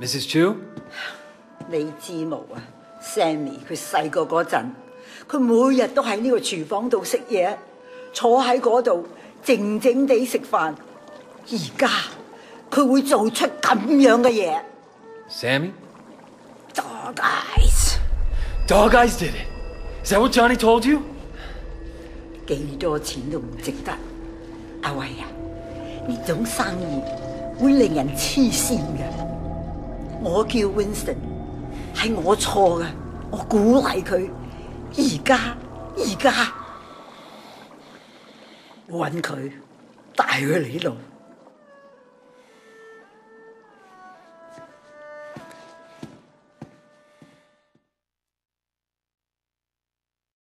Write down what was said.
Mrs. Chu? 你知冇啊？Sammy 佢細個嗰陣，佢每日都喺呢個廚房度食嘢，坐喺嗰度靜靜地食飯。而家佢會做出咁樣嘅嘢。Sammy? Dog eyes，Dog Eyes did it. Is that what Johnny told you? 幾多錢都唔值得。阿威啊，呢種生意會令人痴線嘅。我叫 Winston，係我錯嘅，我鼓勵佢。而家，而家，揾佢帶佢嚟呢度。